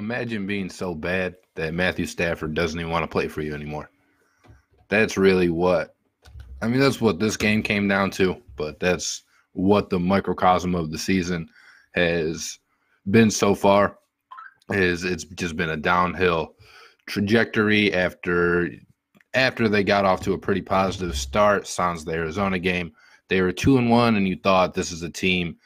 Imagine being so bad that Matthew Stafford doesn't even want to play for you anymore. That's really what I mean, that's what this game came down to, but that's what the microcosm of the season has been so far. Is it's just been a downhill trajectory after after they got off to a pretty positive start. Sans the Arizona game, they were two and one, and you thought this is a team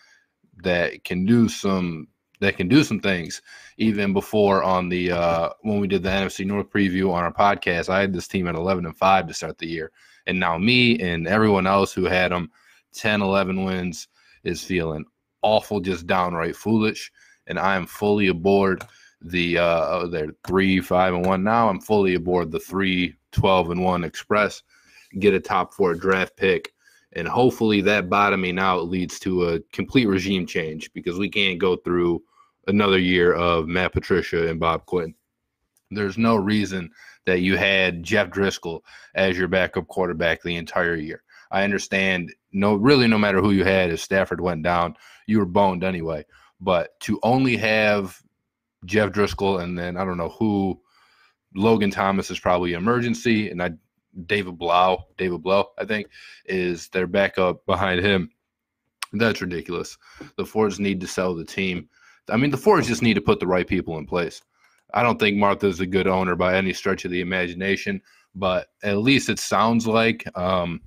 that can do some that can do some things. Even before on the uh, when we did the NFC North preview on our podcast, I had this team at eleven and five to start the year, and now me and everyone else who had them 10, 11 wins is feeling awful, just downright foolish. And I am fully aboard the uh they're three, five, and one now. I'm fully aboard the three, 12 and one express, get a top four draft pick. And hopefully that bottoming out leads to a complete regime change because we can't go through another year of Matt Patricia and Bob Quinn. There's no reason that you had Jeff Driskel as your backup quarterback the entire year. I understand no really no matter who you had if Stafford went down, you were boned anyway. But to only have Jeff Driskel and then I don't know who Logan Thomas is probably emergency and I David Blough, David Blough, I think, is their backup behind him. That's ridiculous. The Fords need to sell the team. I mean, the Fords just need to put the right people in place. I don't think Martha's a good owner by any stretch of the imagination, but at least it sounds like um,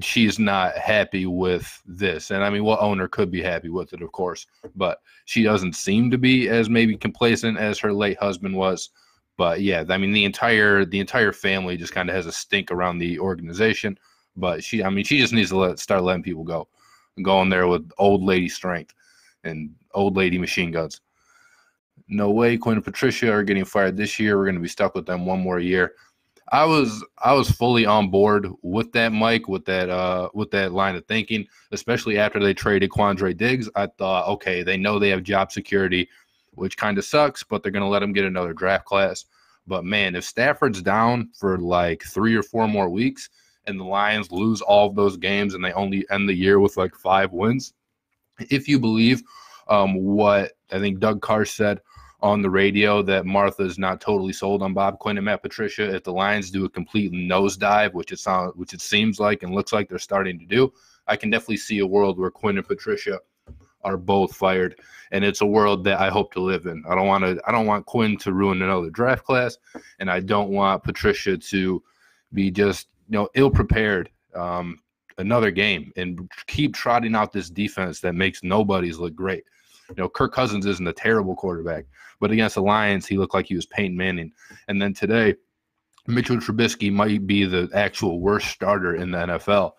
she's not happy with this. And I mean, what owner could be happy with it, of course, but she doesn't seem to be as maybe complacent as her late husband was. But yeah, I mean, the entire the entire family just kind of has a stink around the organization. But she, I mean, she just needs to let start letting people go, go in there with old lady strength and old lady machine guns no way Quinn and Patricia are getting fired this year. We're going to be stuck with them one more year. I was I was fully on board with that, Mike, with that uh with that line of thinking, especially after they traded Quandre Diggs. I thought, okay, they know they have job security, which kind of sucks, but they're gonna let him get another draft class. But man, if Stafford's down for like three or four more weeks and the Lions lose all of those games and they only end the year with like five wins, if you believe um, what I think Doug Carr said on the radio that Martha is not totally sold on Bob Quinn and Matt Patricia. If the Lions do a complete nosedive, which it sounds, which it seems like and looks like they're starting to do, I can definitely see a world where Quinn and Patricia are both fired, and it's a world that I hope to live in. I don't want to. I don't want Quinn to ruin another draft class, and I don't want Patricia to be just you know ill prepared. Um, another game and keep trotting out this defense that makes nobody's look great. You know, Kirk Cousins isn't a terrible quarterback, but against the Lions, he looked like he was Peyton Manning. And then today, Mitchell Trubisky might be the actual worst starter in the NFL.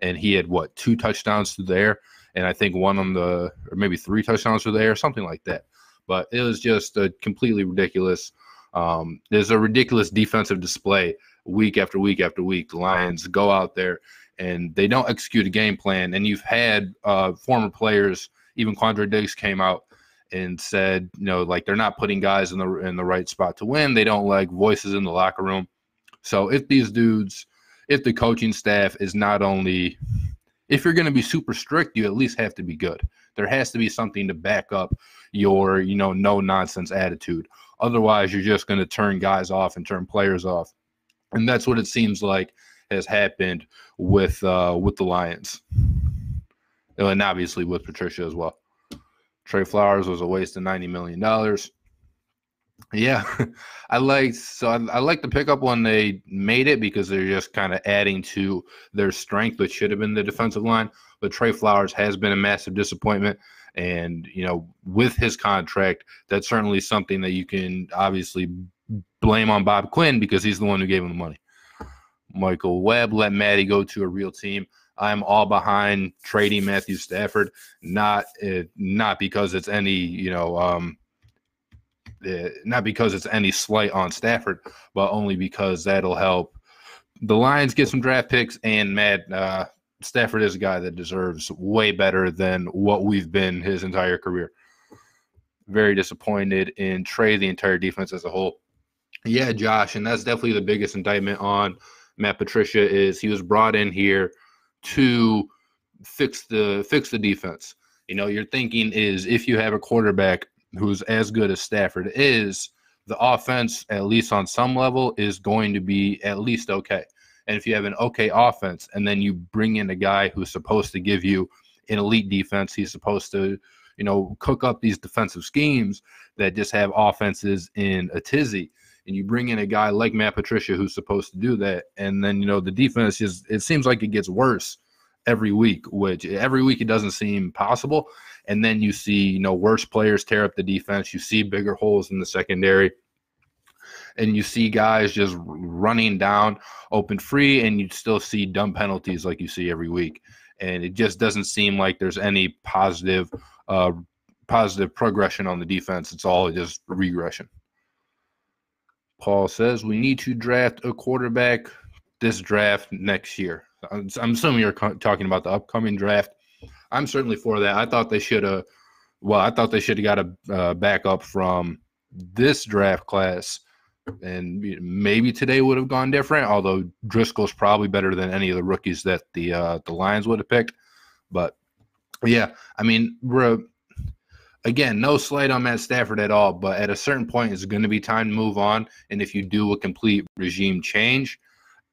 And he had what, two touchdowns through the air? And I think one on the, or maybe three touchdowns through the air, something like that. But it was just a completely ridiculous. Um, there's a ridiculous defensive display week after week after week. The Lions go out there and they don't execute a game plan. And you've had uh, former players even Quandre Diggs came out and said, you know, like they're not putting guys in the in the right spot to win. They don't like voices in the locker room. So if these dudes, if the coaching staff is not only if you're going to be super strict, you at least have to be good. There has to be something to back up your, you know, no nonsense attitude. Otherwise, you're just going to turn guys off and turn players off. And that's what it seems like has happened with uh with the Lions and obviously with Patricia as well. Trey Flowers was a waste of ninety million dollars. Yeah, I like so I, I like the pickup when they made it because they're just kind of adding to their strength, which should have been the defensive line. But Trey Flowers has been a massive disappointment, and you know, with his contract, that's certainly something that you can obviously blame on Bob Quinn because he's the one who gave him the money. Michael Webb let Maddie go to a real team. I'm all behind trading Matthew Stafford, not uh, not because it's any you know um, not because it's any slight on Stafford, but only because that'll help the Lions get some draft picks. And Matt uh, Stafford is a guy that deserves way better than what we've been his entire career. Very disappointed in Trey, the entire defense as a whole. Yeah, Josh, and that's definitely the biggest indictment on Matt Patricia is he was brought in here to fix the fix the defense. You know, your thinking is if you have a quarterback who's as good as Stafford is, the offense, at least on some level, is going to be at least okay. And if you have an okay offense and then you bring in a guy who's supposed to give you an elite defense, he's supposed to, you know, cook up these defensive schemes that just have offenses in a tizzy. And you bring in a guy like Matt Patricia who's supposed to do that. And then, you know, the defense just, it seems like it gets worse every week, which every week it doesn't seem possible. And then you see, you know, worse players tear up the defense. You see bigger holes in the secondary and you see guys just running down open free, and you still see dumb penalties like you see every week. And it just doesn't seem like there's any positive, uh, positive progression on the defense. It's all just regression. Paul says we need to draft a quarterback this draft next year. I'm, assuming you're talking about the upcoming draft. I'm certainly for that. I thought they should have. Well, I thought they should have got a uh, backup from this draft class and maybe today would have gone different. Although Driskel's probably better than any of the rookies that the uh, the Lions would have picked. But yeah, I mean, we're again no slight on Matt Stafford at all. But at a certain point, it's going to be time to move on. And if you do a complete regime change,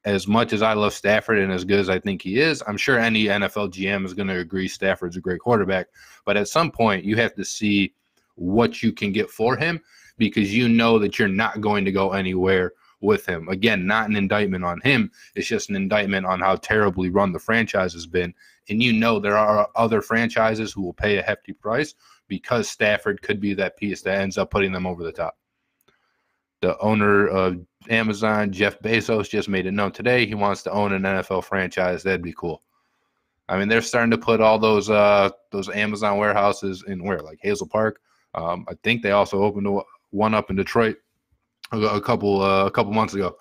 as much as I love Stafford and as good as I think he is, I'm sure any NFL GM is going to agree Stafford's a great quarterback. But at some point, you have to see what you can get for him because you know that you're not going to go anywhere with him. Again, not an indictment on him. It's just an indictment on how terribly run the franchise has been. And you know there are other franchises who will pay a hefty price because Stafford could be that piece that ends up putting them over the top. The owner of Amazon, Jeff Bezos, just made it known today he wants to own an NFL franchise. That'd be cool. I mean, they're starting to put all those uh, those Amazon warehouses in where, like Hazel Park. Um, I think they also opened one up in Detroit a, a couple uh, a couple months ago.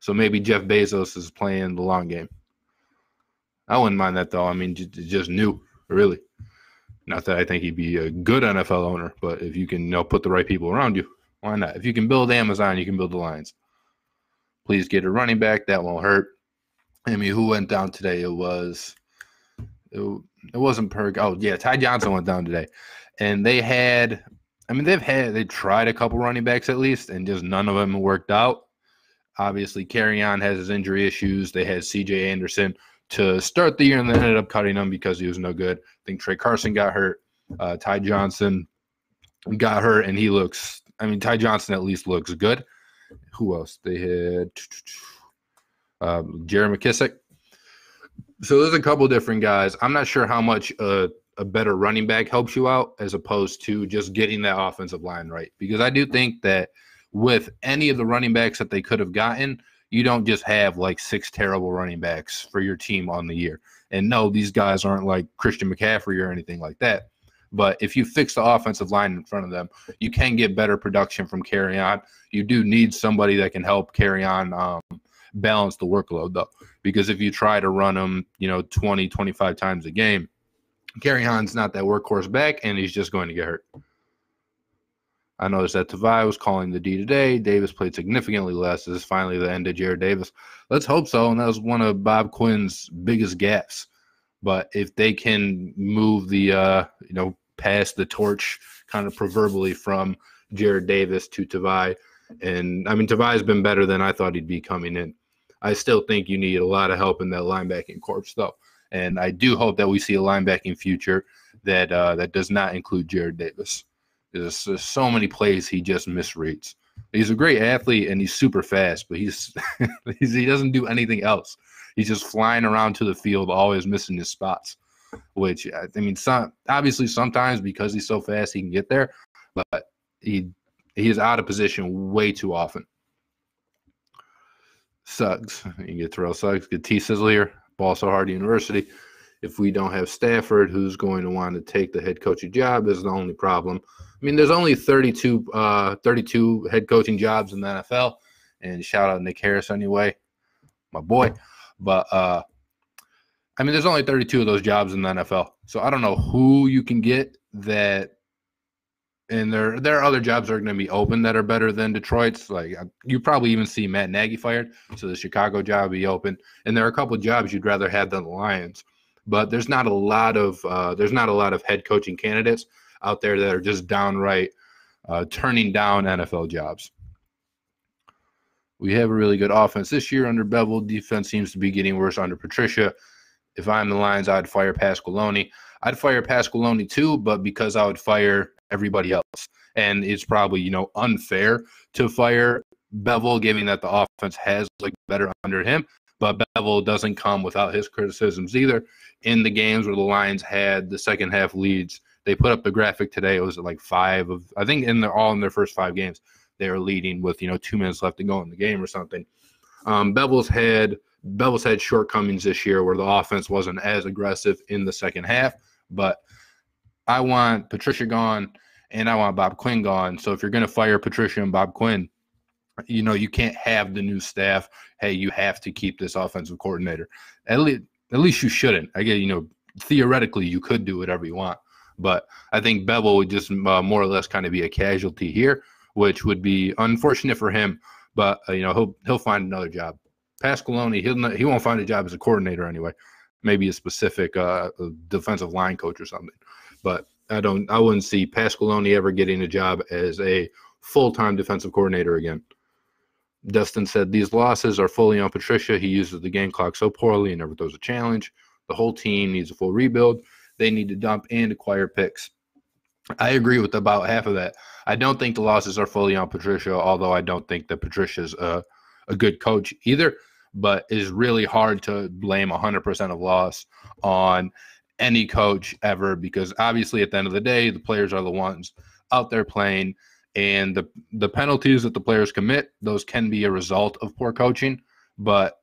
So maybe Jeff Bezos is playing the long game. I wouldn't mind that though. I mean, j- just new, really. Not that I think he'd be a good NFL owner, but if you can, you know, put the right people around you, why not? If you can build Amazon, you can build the Lions. Please get a running back. That won't hurt. I mean, who went down today? It was, it, it wasn't Perk. Oh yeah, Ty Johnson went down today, and they had I mean, they've had they tried a couple running backs at least, and just none of them worked out. Obviously, Kerryon has his injury issues. They had C.J. Anderson to start the year, and then ended up cutting him because he was no good. I think Tra Carson got hurt. Uh, Ty Johnson got hurt, and he looks. I mean, Ty Johnson at least looks good. Who else? They had uh, Jerry McKissic. So there's a couple different guys. I'm not sure how much a better running back helps you out as opposed to just getting that offensive line right. Because I do think that with any of the running backs that they could have gotten, you don't just have like six terrible running backs for your team on the year. And no, these guys aren't like Christian McCaffrey or anything like that. But if you fix the offensive line in front of them, you can get better production from Kerryon. You do need somebody that can help Kerryon um, balance the workload, though, because if you try to run them, you know, 20, 25 times a game, Kerryon's not that workhorse back, and he's just going to get hurt. I noticed that Tavai was calling the D today. Davis played significantly less. This is finally the end of Jarrad Davis. Let's hope so. And that was one of Bob Quinn's biggest gaps. But if they can move the, uh, you know, pass the torch kind of proverbially from Jarrad Davis to Tavai, and I mean, Tavai's been better than I thought he'd be coming in. I still think you need a lot of help in that linebacking corps, though. And I do hope that we see a linebacking future that uh, that does not include Jarrad Davis. There's, so many plays he just misreads. He's a great athlete and he's super fast, but he's, he's he doesn't do anything else. He's just flying around to the field, always missing his spots. Which I mean, some obviously sometimes because he's so fast he can get there, but he he is out of position way too often. Suggs, you get Terrell Suggs, get T Sizzler, Ball so hard university. If we don't have Stafford, who's going to want to take the head coaching job is the only problem. I mean, there's only 32, uh, 32 head coaching jobs in the NFL. And shout out Nick Harris anyway, my boy. But uh, I mean, there's only 32 of those jobs in the NFL. So I don't know who you can get that and there there are other jobs that are going to be open that are better than Detroit's. Like uh, you probably even see Matt Nagy fired, so the Chicago job be open, and there are a couple jobs you'd rather have than the Lions. But there's not a lot of uh, there's not a lot of head coaching candidates out there that are just downright uh, turning down NFL jobs. We have a really good offense this year under Bevell. Defense seems to be getting worse under Patricia. If I'm the Lions, I'd fire Pasqualoni. I'd fire Pasqualoni too, but because I would fire everybody else. And it's probably, you know, unfair to fire Bevell, given that the offense has like better under him. But Bevell doesn't come without his criticisms either. In the games where the Lions had the second half leads, they put up the graphic today. It was like five of, I think, in their all in their first five games, they were leading with you know two minutes left to go in the game or something. Um, Bevell's had Bevell's had shortcomings this year where the offense wasn't as aggressive in the second half. But I want Patricia gone and I want Bob Quinn gone. So if you're going to fire Patricia and Bob Quinn, you know you can't have the new staff. Hey, you have to keep this offensive coordinator. At least, at least you shouldn't. I get you know theoretically you could do whatever you want, but I think Bevell would just uh, more or less kind of be a casualty here, which would be unfortunate for him. But uh, you know he'll he'll find another job. Pasqualoni he'll he won't find a job as a coordinator anyway. Maybe a specific uh, defensive line coach or something. But I don't I wouldn't see Pasqualoni ever getting a job as a full time defensive coordinator again. Dustin said these losses are fully on Patricia. He uses the game clock so poorly and never throws a challenge. The whole team needs a full rebuild. They need to dump and acquire picks. I agree with about half of that. I don't think the losses are fully on Patricia, although I don't think that Patricia's a, a good coach either. But it's really hard to blame 100% of loss on any coach ever because obviously at the end of the day, the players are the ones out there playing and the the penalties that the players commit those can be a result of poor coaching but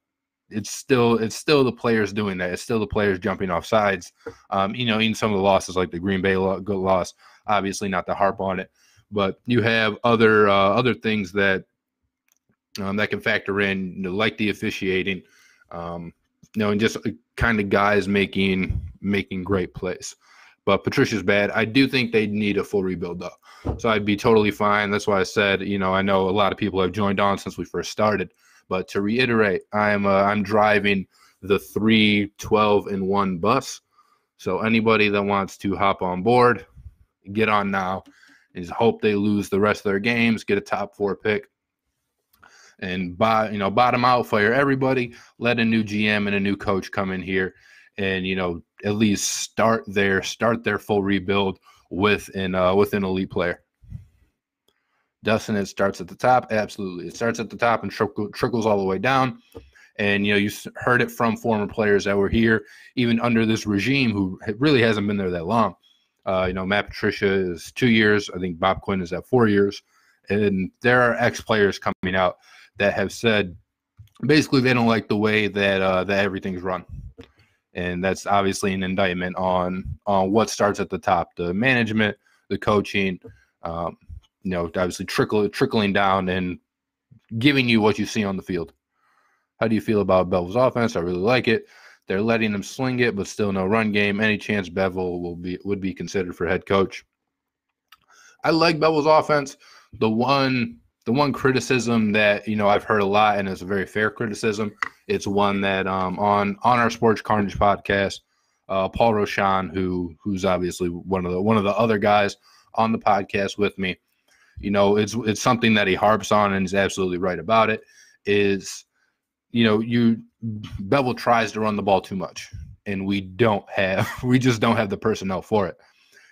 it's still it's still the players doing that. It's still the players jumping off sides. Um, you know in some of the losses like the green bay loss obviously not to harp on it but you have other uh, other things that um, that can factor in you know, like the officiating um, you know and just uh, kind of guys making making great plays but Patricia's bad. I do think they need a full rebuild though. So I'd be totally fine. That's why I said, you know, I know a lot of people have joined on since we first started. But to reiterate, I'm uh, I'm driving the three twelve 12 in one bus. So anybody that wants to hop on board, get on now. Is hope they lose the rest of their games, get a top four pick, and buy you know bottom out, fire everybody, let a new GM and a new coach come in here, and you know at least start their start their full rebuild with an uh, with an elite player. Dustin, it starts at the top. Absolutely, it starts at the top and trickle, trickles all the way down. And you know, you heard it from former players that were here, even under this regime, who really hasn't been there that long. Uh, you know, Matt Patricia is two years. I think Bob Quinn is at four years, and there are ex players coming out that have said basically they don't like the way that uh, that everything's run. And that's obviously an indictment on on what starts at the top the management the coaching um, you know obviously trickle trickling down and giving you what you see on the field. How do you feel about Bevell's offense? I really like it. They're letting them sling it but still no run game. Any chance Bevell will be would be considered for head coach. I like Bevell's offense. The one the one criticism that you know I've heard a lot, and it's a very fair criticism. It's one that um, on on our Sports Carnage podcast, uh, Paul Roshan, who who's obviously one of the one of the other guys on the podcast with me, you know, it's it's something that he harps on and he's absolutely right about it. Is you know you Bevell tries to run the ball too much, and we don't have we just don't have the personnel for it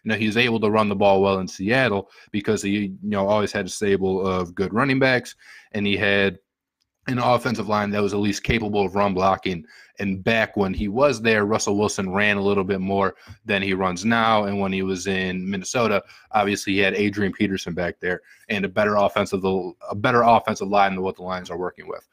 know, he was able to run the ball well in Seattle because he, you know, always had a stable of good running backs and he had an offensive line that was at least capable of run blocking. And back when he was there, Russell Wilson ran a little bit more than he runs now. And when he was in Minnesota, obviously he had Adrian Peterson back there and a better offensive a better offensive line than what the Lions are working with.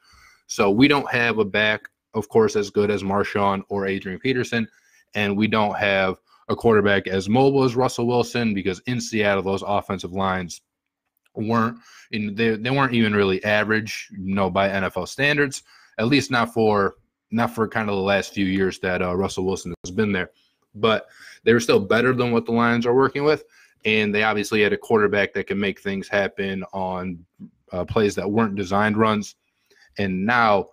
So we don't have a back, of course, as good as Marshawn or Adrian Peterson, and we don't have a quarterback as mobile as Russell Wilson because in Seattle those offensive lines weren't in they, they weren't even really average, you know, by NFL standards. At least not for not for kind of the last few years that uh, Russell Wilson has been there. But they were still better than what the Lions are working with, and they obviously had a quarterback that can make things happen on uh, plays that weren't designed runs. And now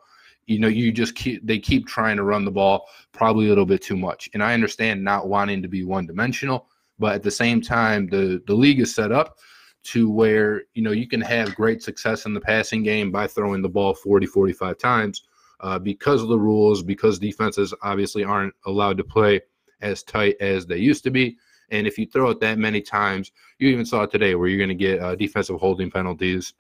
you know, you just keep they keep trying to run the ball probably a little bit too much. And I understand not wanting to be one dimensional, but at the same time, the the league is set up to where you know you can have great success in the passing game by throwing the ball 40 45 times uh, because of the rules because defenses obviously aren't allowed to play as tight as they used to be and if you throw it that many times you even saw it today where you're going to get uh, defensive holding penalties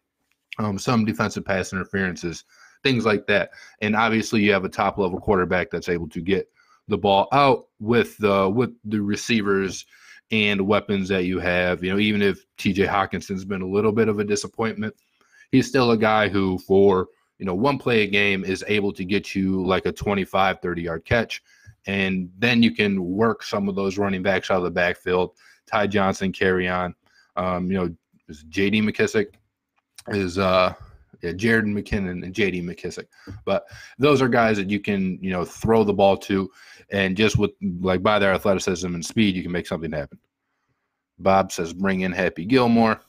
um, some defensive pass interferences things like that and obviously you have a top level quarterback that's able to get the ball out with the with the receivers and weapons that you have. You know, even if TJ Hockenson's been a little bit of a disappointment, he's still a guy who, for, you know, one play a game is able to get you like a 25, 30 yard catch. And then you can work some of those running backs out of the backfield. Ty Johnson, Kerryon. Um, you know, JD McKissic is uh yeah, Jerick McKinnon and JD McKissic. But those are guys that you can, you know, throw the ball to and just with like by their athleticism and speed, you can make something happen. Bob says bring in Happy Gilmore.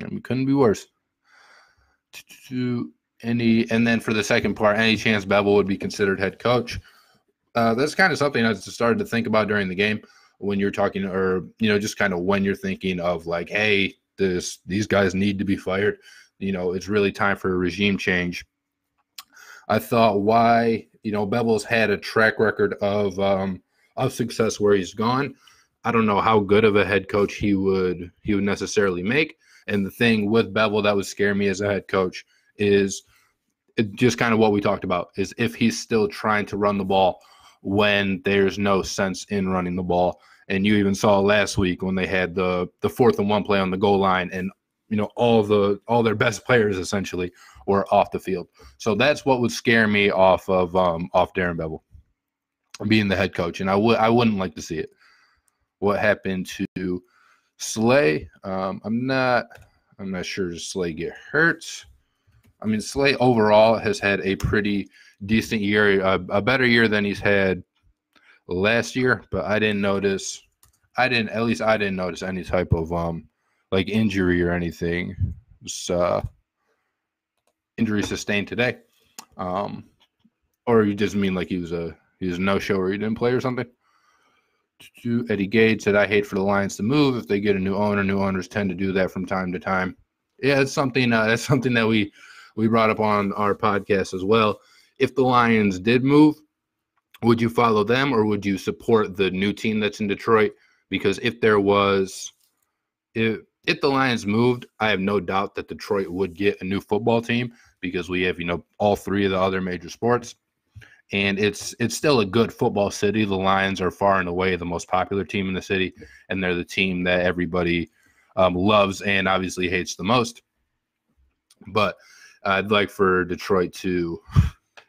And we couldn't be worse. Any and then for the second part, any chance Bevell would be considered head coach? Uh, that's kind of something I started to think about during the game when you're talking, or you know, just kind of when you're thinking of like, hey, this these guys need to be fired. You know, it's really time for a regime change. I thought, why you know, Bevell's had a track record of um, of success where he's gone. I don't know how good of a head coach he would he would necessarily make. And the thing with Bevell that would scare me as a head coach is just kind of what we talked about is if he's still trying to run the ball when there's no sense in running the ball. And you even saw last week when they had the the fourth and one play on the goal line and you know all the all their best players essentially were off the field. So that's what would scare me off of um, off Darrell Bevell being the head coach, and I would I wouldn't like to see it. What happened to Slay? Um, I'm not I'm not sure. Does Slay get hurt? I mean, Slay overall has had a pretty decent year, a, a better year than he's had last year. But I didn't notice. I didn't. At least I didn't notice any type of um like injury or anything. So, uh, injury sustained today. Um, or you just mean like he was a he was no show or he didn't play or something? Eddie Gage said, "I hate for the Lions to move if they get a new owner. New owners tend to do that from time to time. Yeah, it's something. Uh, that's something that we we brought up on our podcast as well. If the Lions did move, would you follow them or would you support the new team that's in Detroit? Because if there was, if if the Lions moved, I have no doubt that Detroit would get a new football team because we have, you know, all three of the other major sports. And it's it's still a good football city. The Lions are far and away the most popular team in the city, and they're the team that everybody um, loves and obviously hates the most. But I'd like for Detroit to,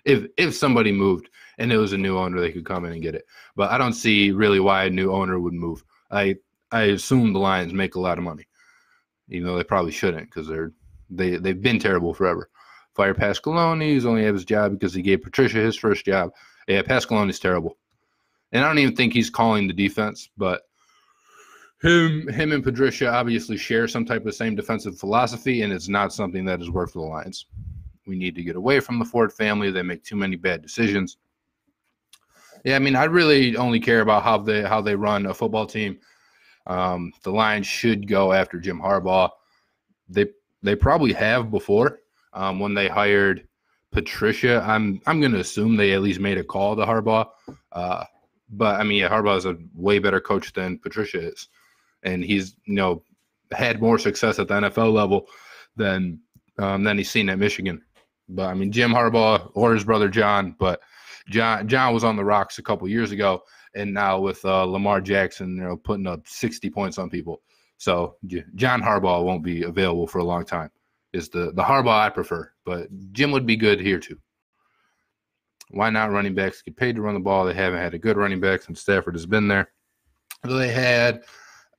if if somebody moved and it was a new owner, they could come in and get it. But I don't see really why a new owner would move. I I assume the Lions make a lot of money, even though they probably shouldn't because they're they they've been terrible forever. Fire Pasqualoni. He's only have his job because he gave Patricia his first job. Yeah, Pasqualoni's terrible. And I don't even think he's calling the defense, but him him and Patricia obviously share some type of same defensive philosophy, and it's not something that has worked for the Lions. We need to get away from the Ford family. They make too many bad decisions. Yeah, I mean, I really only care about how they how they run a football team. Um, the Lions should go after Jim Harbaugh. They they probably have before um, when they hired Patricia. I'm I'm going to assume they at least made a call to Harbaugh. Uh, but I mean, yeah, Harbaugh is a way better coach than Patricia is, and he's you know had more success at the NFL level than um, than he's seen at Michigan. But I mean, Jim Harbaugh or his brother John, but John John was on the rocks a couple years ago, and now with uh, Lamar Jackson, you know, putting up 60 points on people. So John Harbaugh won't be available for a long time is the the Harbaugh I prefer, but Jim would be good here too. Why not running backs get paid to run the ball? They haven't had a good running back since Stafford has been there. They had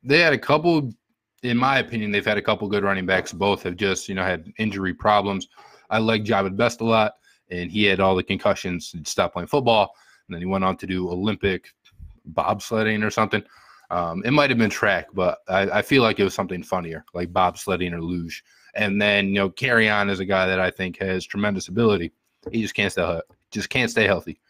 they had a couple, in my opinion, they've had a couple good running backs. Both have just you know had injury problems. I like Jahvid Best a lot, and he had all the concussions and stopped playing football. And then he went on to do Olympic bobsledding or something. Um, it might have been track, but I, I, feel like it was something funnier, like bobsledding or luge. And then you know, Kerryon is a guy that I think has tremendous ability. He just can't stay just can't stay healthy.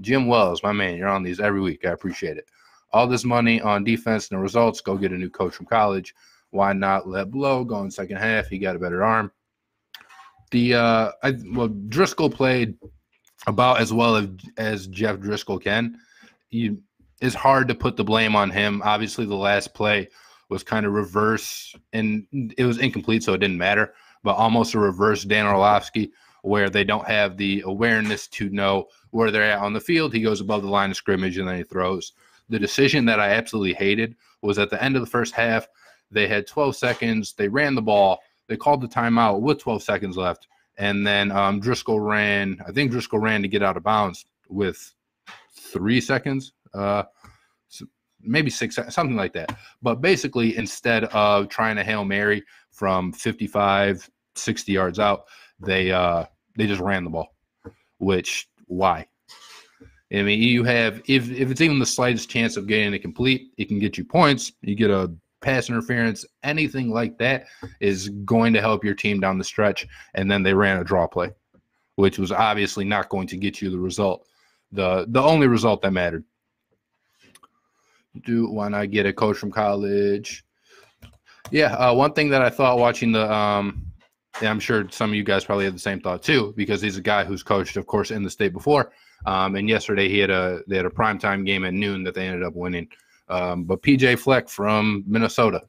Jim Wells, my man, you're on these every week. I appreciate it. All this money on defense and the results, go get a new coach from college. Why not let Blough go in second half? He got a better arm. The uh, I, well, Driskel played about as well as, as Jeff Driskel can. You it's hard to put the blame on him. Obviously, the last play was kind of reverse, and it was incomplete, so it didn't matter. But almost a reverse Dan Orlovsky, where they don't have the awareness to know where they're at on the field. He goes above the line of scrimmage and then he throws. The decision that I absolutely hated was at the end of the first half. They had 12 seconds. They ran the ball. They called the timeout with 12 seconds left. And then um, Driskel ran, I think Driskel ran to get out of bounds with three seconds, uh, maybe six, something like that. But basically, instead of trying to Hail Mary from 55, 60 yards out, they uh, they just ran the ball. Which, why? I mean, you have if if it's even the slightest chance of getting it complete, it can get you points. You get a pass interference, anything like that is going to help your team down the stretch. And then they ran a draw play, which was obviously not going to get you the result. The the only result that mattered. Do why not get a coach from college? Yeah, uh, one thing that I thought watching the um I'm sure some of you guys probably had the same thought too, because he's a guy who's coached, of course, in the state before. Um, and yesterday he had a they had a primetime game at noon that they ended up winning. Um, but PJ Fleck from Minnesota,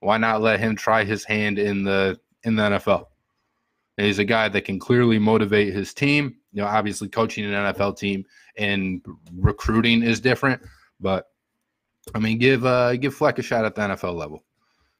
why not let him try his hand in the in the NFL? And he's a guy that can clearly motivate his team. You know, obviously coaching an NFL team and recruiting is different, but I mean, give uh, give Fleck a shot at the NFL level.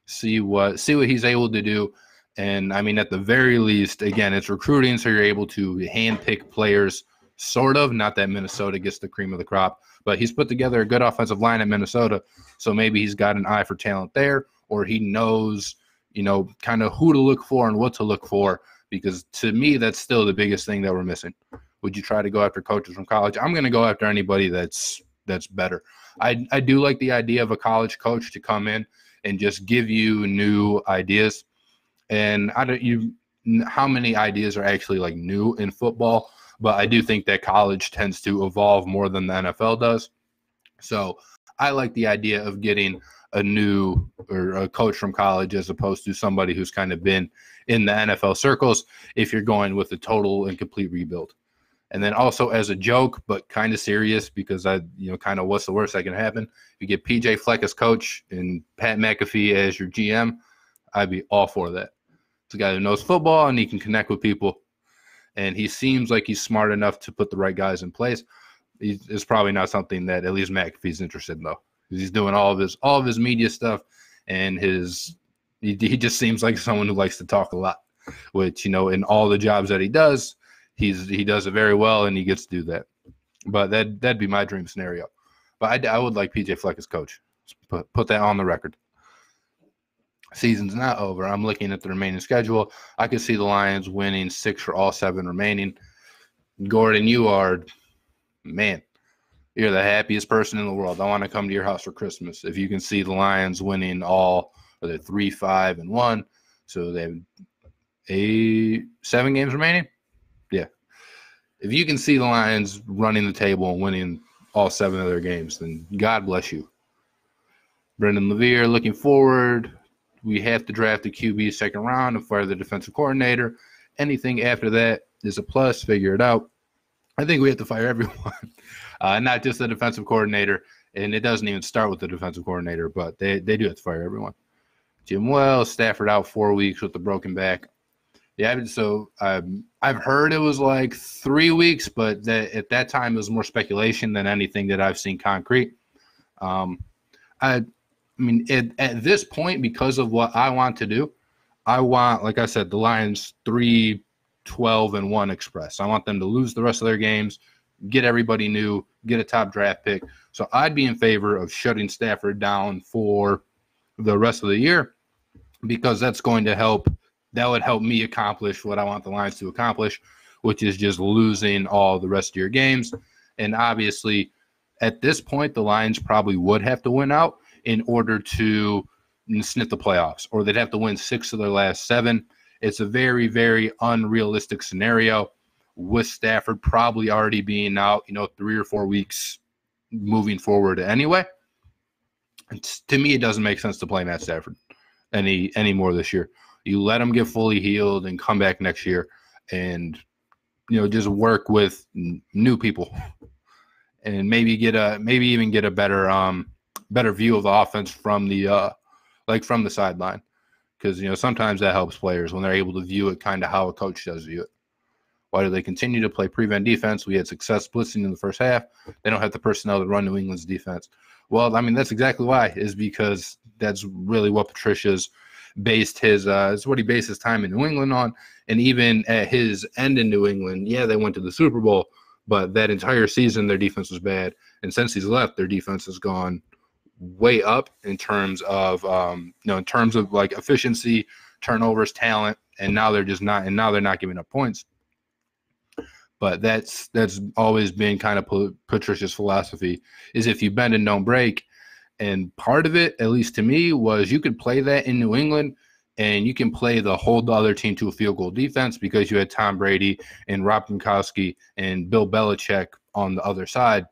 See what see what he's able to do. And I mean, at the very least, again, it's recruiting, so you're able to handpick players sort of. Not that Minnesota gets the cream of the crop, but he's put together a good offensive line at Minnesota. So maybe he's got an eye for talent there, or he knows, you know, kind of who to look for and what to look for. Because to me, that's still the biggest thing that we're missing. Would you try to go after coaches from college? I'm going to go after anybody that's that's better. I I do like the idea of a college coach to come in and just give you new ideas. And I don't you how many ideas are actually like new in football? but I do think that college tends to evolve more than the NFL does. So I like the idea of getting a new or a coach from college as opposed to somebody who's kind of been in the NFL circles if you're going with a total and complete rebuild. And then also as a joke, but kind of serious because I, you know, kind of what's the worst that can happen? If you get PJ Fleck as coach and Pat McAfee as your GM, I'd be all for that. It's a guy who knows football and he can connect with people and he seems like he's smart enough to put the right guys in place. It's probably not something that at least McAfee's interested in though. He's doing all of his all of his media stuff, and his he, he just seems like someone who likes to talk a lot. Which you know, in all the jobs that he does, he's he does it very well, and he gets to do that. But that that'd be my dream scenario. But I, I would like PJ Fleck as coach. Put put that on the record season's not over. I'm looking at the remaining schedule. I could see the Lions winning six for all seven remaining. Gordon, you are, man, you're the happiest person in the world. I want to come to your house for Christmas. If you can see the Lions winning all, are they three, five, and one? So they have eight, seven games remaining. If you can see the Lions running the table and winning all seven of their games, then God bless you. Brendan Levere looking forward we have to draft a QB second round and fire the defensive coordinator. Anything after that is a plus. Figure it out. I think we have to fire everyone, uh, not just the defensive coordinator. And it doesn't even start with the defensive coordinator, but they, they do have to fire everyone. Jim Wells, Stafford out four weeks with the broken back. Yeah, so um, I've heard it was like three weeks, but that, at that time it was more speculation than anything that I've seen concrete. Um, I I mean, it, at this point, because of what I want to do, I want, like I said, the Lions 3 12 and 1 express. I want them to lose the rest of their games, get everybody new, get a top draft pick. So I'd be in favor of shutting Stafford down for the rest of the year because that's going to help. That would help me accomplish what I want the Lions to accomplish, which is just losing all the rest of your games. And obviously, at this point, the Lions probably would have to win out in order to sniff the playoffs, or they'd have to win six of their last seven. It's a very, very unrealistic scenario with Stafford probably already being out, you know, three or four weeks moving forward anyway. It's, to me, it doesn't make sense to play Matt Stafford. any anymore this year. You let them get fully healed and come back next year, and you know just work with n- new people, and maybe get a maybe even get a better um better view of the offense from the uh like from the sideline, because you know sometimes that helps players when they're able to view it kind of how a coach does view it. Why do they continue to play prevent defense? We had success blitzing in the first half. They don't have the personnel to run New England's defense. Well, I mean, that's exactly why, is because that's really what Patricia's based his uh is what he based his time in New England on. And even at his end in New England, yeah, they went to the Super Bowl, but that entire season their defense was bad. And since he's left, their defense has gone way up in terms of um, you know, in terms of like efficiency, turnovers, talent, and now they're just not and now they're not giving up points. But that's that's always been kind of Patricia's philosophy is if you bend and don't break, and part of it, at least to me, was you could play that in New England and you can play the whole the other team to a field goal defense because you had Tom Brady and Rob Gronkowski and Bill Belichick on the other side,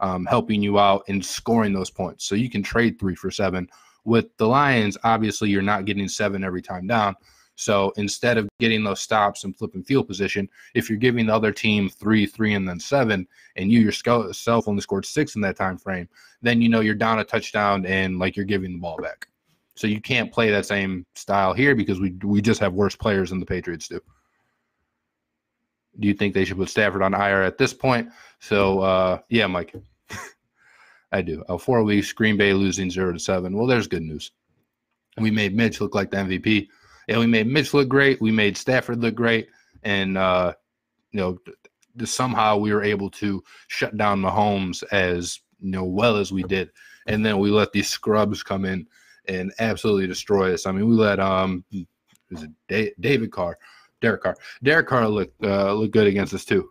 um, helping you out and scoring those points. So you can trade three for seven. With the Lions, obviously, you're not getting seven every time down. So instead of getting those stops and flipping field position, if you're giving the other team three, three, and then seven, and you yourself only scored six in that time frame, then you know you're down a touchdown and like you're giving the ball back. So you can't play that same style here because we we just have worse players than the Patriots do. Do you think they should put Stafford on IR at this point? So uh, yeah, Mike, I do. A four weeks, Green Bay losing zero to seven. Well, there's good news. We made Mitch look like the MVP and we made Mitch look great. We made Stafford look great, and uh, you know, somehow we were able to shut down Mahomes as you know well as we did, and then we let these scrubs come in and absolutely destroy us. I mean, we let um, is it David Carr, Derek Carr, Derek Carr look uh, good against us too.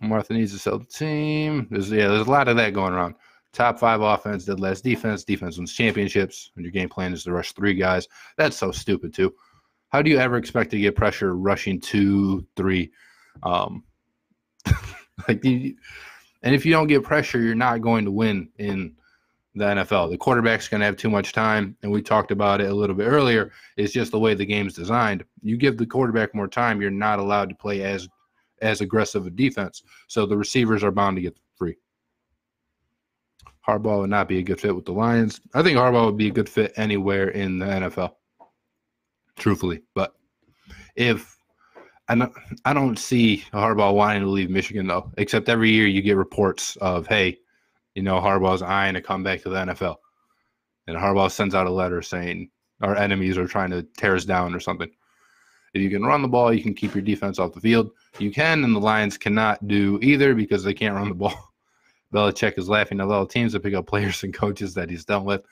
Martha needs to sell the team. There's yeah, there's a lot of that going around. Top five offense did less defense. Defense wins championships. And your game plan is to rush three guys. That's so stupid too. How do you ever expect to get pressure rushing two, three? Um, like, and if you don't get pressure, you're not going to win in the NFL. The quarterback's going to have too much time, and we talked about it a little bit earlier. It's just the way the game's designed. You give the quarterback more time, you're not allowed to play as as aggressive a defense. So the receivers are bound to get. Harbaugh would not be a good fit with the Lions. I think Harbaugh would be a good fit anywhere in the NFL, truthfully. But if I don't, I don't see Harbaugh wanting to leave Michigan though. Except every year you get reports of, hey, you know, Harbaugh's eyeing to come back to the NFL, and Harbaugh sends out a letter saying our enemies are trying to tear us down or something. If you can run the ball, you can keep your defense off the field. You can, and the Lions cannot do either because they can't run the ball. Belichick is laughing at all teams that pick up players and coaches that he's done with.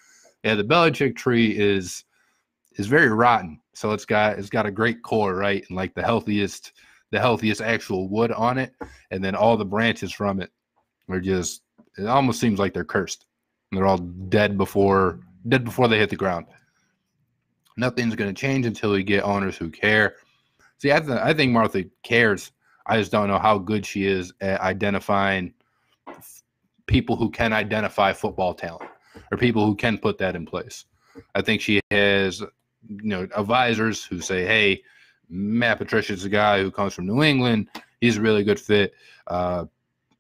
Yeah, the Belichick tree is is very rotten. So it's got it's got a great core, right? And like the healthiest the healthiest actual wood on it, and then all the branches from it are just it almost seems like they're cursed. And they're all dead before dead before they hit the ground. Nothing's going to change until we get owners who care. See, I, th- I think Martha cares. I just don't know how good she is at identifying people who can identify football talent or people who can put that in place. I think she has, you know, advisors who say, "Hey, Matt Patricia's a guy who comes from New England. He's a really good fit." Uh,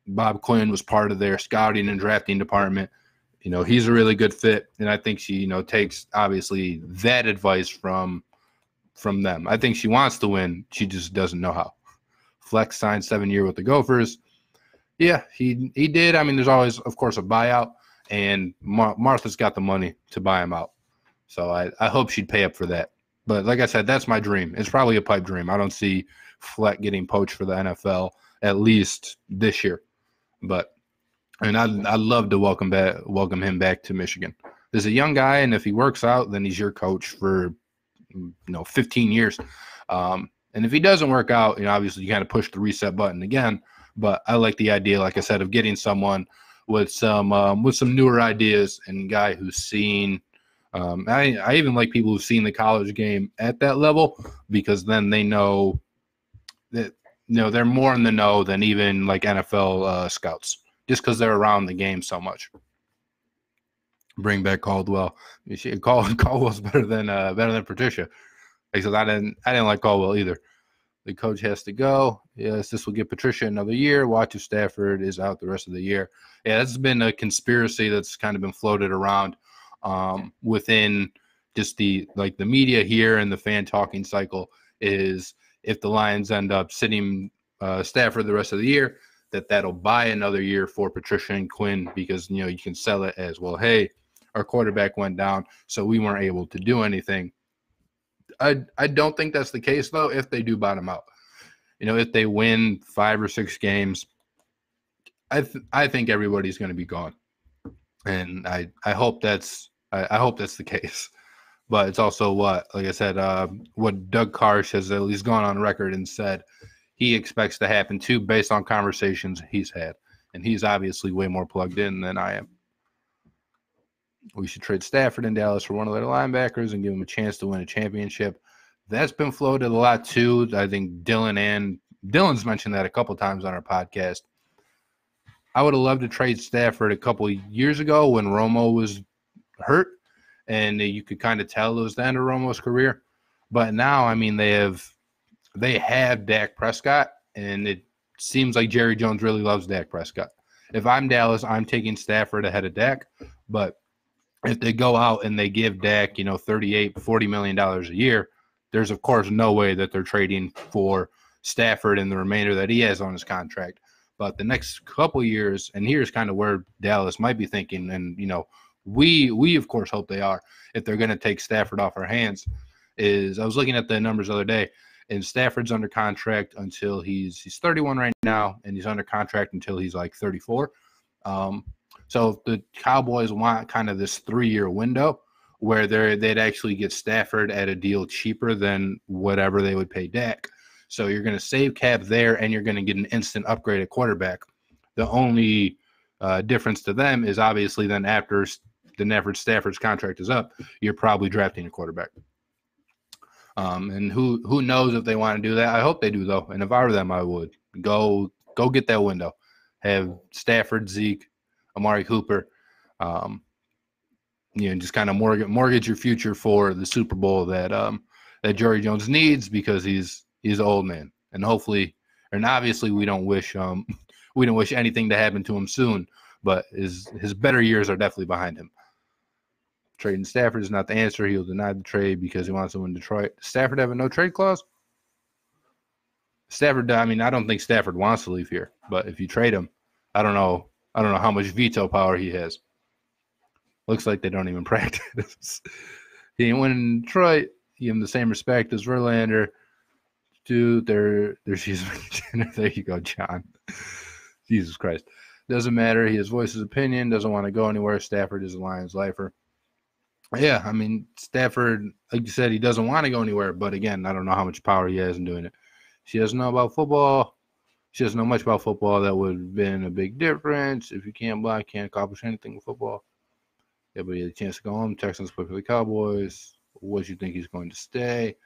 Bob Quinn was part of their scouting and drafting department. You know, he's a really good fit, and I think she, you know, takes obviously that advice from from them. I think she wants to win. She just doesn't know how. Flex signed seven year with the Gophers. Yeah, he he did. I mean, there's always, of course, a buyout, and Mar- Martha's got the money to buy him out. So I, I hope she'd pay up for that. But like I said, that's my dream. It's probably a pipe dream. I don't see Fleck getting poached for the NFL at least this year. But and I'd, I'd love to welcome back welcome him back to Michigan. There's a young guy, and if he works out, then he's your coach for you know 15 years. Um, and if he doesn't work out, you know, obviously you kind of push the reset button again. But I like the idea, like I said, of getting someone with some um, with some newer ideas and guy who's seen. Um, I, I even like people who've seen the college game at that level because then they know that you know they're more in the know than even like NFL uh, scouts just because they're around the game so much. bring back Caldwell. Caldwell's better than uh, better than Patricia. Because I didn't I didn't like Caldwell either. The coach has to go. Yes, this will give Patricia another year. If Stafford is out the rest of the year. Yeah, that's been a conspiracy that's kind of been floated around um, within just the like the media here and the fan talking cycle is if the Lions end up sitting uh, Stafford the rest of the year, that that'll buy another year for Patricia and Quinn because you know you can sell it as well. Hey, our quarterback went down, so we weren't able to do anything. I I don't think that's the case though. If they do bottom out, you know, if they win five or six games, I th- I think everybody's going to be gone, and I I hope that's I, I, hope that's the case. But it's also what, like I said, uh, what Doug Karsch has at least gone on record and said he expects to happen too, based on conversations he's had, and he's obviously way more plugged in than I am we should trade Stafford in Dallas for one of their linebackers and give them a chance to win a championship. That's been floated a lot too. I think Dylan and Dylan's mentioned that a couple times on our podcast. I would have loved to trade Stafford a couple years ago when Romo was hurt, and you could kind of tell it was the end of Romo's career. But now, I mean, they have they have Dak Prescott, and it seems like Jerry Jones really loves Dak Prescott. If I'm Dallas, I'm taking Stafford ahead of Dak, but if they go out and they give Dak, you know, 38, 40 million dollars a year, there's of course no way that they're trading for Stafford and the remainder that he has on his contract. But the next couple years, and here's kind of where Dallas might be thinking, and you know, we we of course hope they are if they're going to take Stafford off our hands. Is I was looking at the numbers the other day, and Stafford's under contract until he's he's 31 right now, and he's under contract until he's like 34. Um, so the Cowboys want kind of this three year window where they they'd actually get Stafford at a deal cheaper than whatever they would pay Dak. So you're going to save cap there, and you're going to get an instant upgrade at quarterback. The only uh, difference to them is obviously then after the Nefford Stafford's contract is up, you're probably drafting a quarterback. Um, and who who knows if they want to do that? I hope they do though. And if I were them, I would go go get that window. Have Stafford, Zeke, Amari Cooper. Um, you know, just kind of mortgage mortgage your future for the Super Bowl that um, that Jerry Jones needs because he's he's an old man, and hopefully, and obviously, we don't wish um we don't wish anything to happen to him soon, but his his better years are definitely behind him. Trading Stafford is not the answer. He'll deny the trade because he wants to win Detroit. Stafford have a no trade clause? Stafford, I mean, I don't think Stafford wants to leave here, but if you trade him, I don't know I don't know how much veto power he has. Looks like they don't even practice. he went in Detroit. Give him the same respect as Verlander. Dude, there, there's there you go, John. Jesus Christ. Doesn't matter. He has voiced his opinion. Doesn't want to go anywhere. Stafford is a Lions lifer. Yeah, I mean Stafford, like you said, he doesn't want to go anywhere. But again, I don't know how much power he has in doing it. She doesn't know about football. She doesn't know much about football. That would have been a big difference. If you can't block, can't accomplish anything with football. Everybody had a chance to go home. Texans play for the Cowboys. What do you think he's going to stay?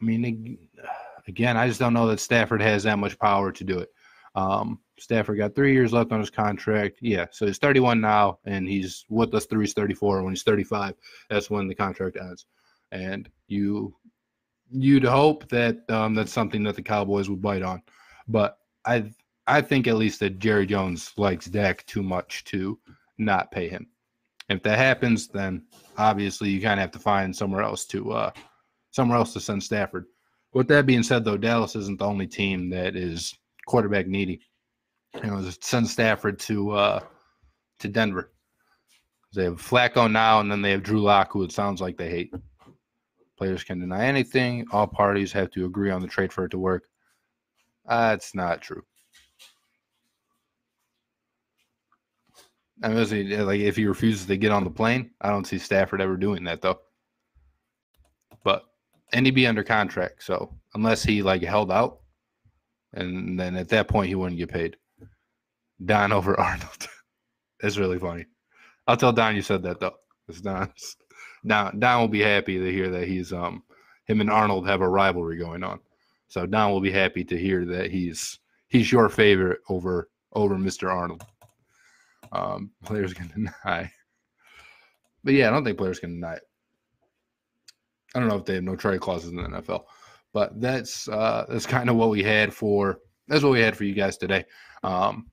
I mean, again, I just don't know that Stafford has that much power to do it. Um, Stafford got three years left on his contract. Yeah, so he's 31 now, and he's with us through he's 34. When he's 35, that's when the contract ends. And you, you'd hope that um, that's something that the Cowboys would bite on. But I I think at least that Jerry Jones likes Dak too much to not pay him. If that happens, then obviously you kind of have to find somewhere else to uh, somewhere else to send Stafford. With that being said, though, Dallas isn't the only team that is quarterback needy. You know, send Stafford to uh, to Denver. They have Flacco now, and then they have Drew Lock, who it sounds like they hate. Players can deny anything. All parties have to agree on the trade for it to work. That's not true. I mean, like if he refuses to get on the plane, I don't see Stafford ever doing that though. But and he'd be under contract, so unless he like held out, and then at that point he wouldn't get paid. Don over Arnold. That's really funny. I'll tell Don you said that though. It's Don's Don Don will be happy to hear that he's um him and Arnold have a rivalry going on. So Don will be happy to hear that he's he's your favorite over over Mr. Arnold. Um, players can deny. but yeah, I don't think players can deny it. I don't know if they have no trade clauses in the NFL, but that's uh, that's kind of what we had for that's what we had for you guys today. Um,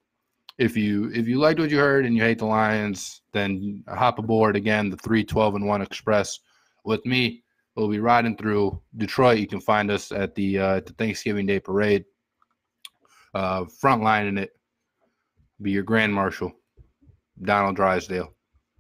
if you if you liked what you heard and you hate the Lions, then hop aboard again the three twelve and one express with me. We'll be riding through Detroit. You can find us at the uh, at the Thanksgiving Day parade. Uh, frontlining it, be your grand marshal, Donald Drysdale,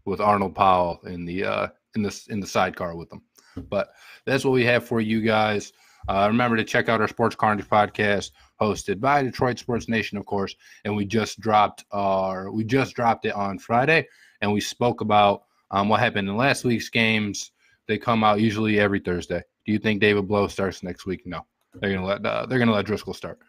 with Arnold Powell in the uh, in the in the sidecar with them. But that's what we have for you guys. Uh, remember to check out our Sports Carnage podcast, hosted by Detroit Sports Nation, of course. And we just dropped our we just dropped it on Friday, and we spoke about um, what happened in last week's games. They come out usually every Thursday. Do you think David Blough starts next week? No, they're gonna let uh, they're gonna let Driskel start.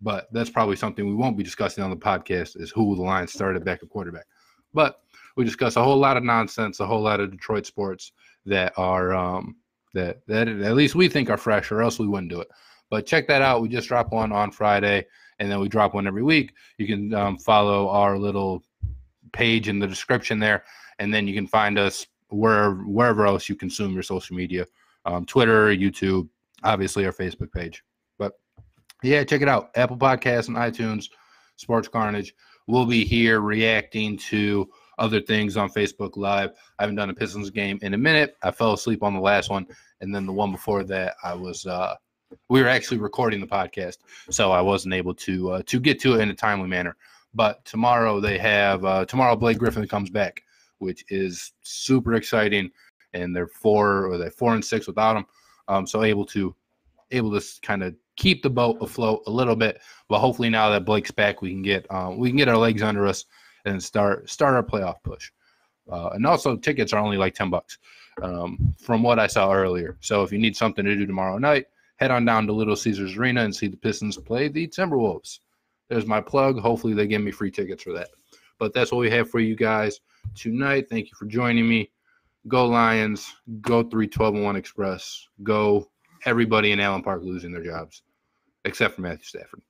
But that's probably something we won't be discussing on the podcast is who the Lions started back at quarterback. But we discuss a whole lot of nonsense, a whole lot of Detroit sports that are um, that that at least we think are fresh, or else we wouldn't do it. But check that out. We just drop one on Friday, and then we drop one every week. You can um, follow our little page in the description there, and then you can find us where wherever else you consume your social media, um, Twitter, YouTube, obviously our Facebook page. But yeah, check it out. Apple Podcasts and iTunes, Sports Carnage. We'll be here reacting to other things on Facebook Live. I haven't done a Pistons game in a minute. I fell asleep on the last one, and then the one before that, I was uh, we were actually recording the podcast, so I wasn't able to uh, to get to it in a timely manner. But tomorrow they have uh, tomorrow Blake Griffin comes back, which is super exciting, and they're four or they're four and six without him, um, so able to able to kind of keep the boat afloat a little bit. But hopefully now that Blake's back, we can get um, we can get our legs under us and start start our playoff push. Uh, and also tickets are only like 10 bucks um, from what I saw earlier. So if you need something to do tomorrow night, head on down to Little Caesars Arena and see the Pistons play the Timberwolves. There's my plug. Hopefully they give me free tickets for that. But that's what we have for you guys tonight. Thank you for joining me. Go Lions. Go 312 and 1 Express. Go everybody in Allen Park losing their jobs, except for Matthew Stafford.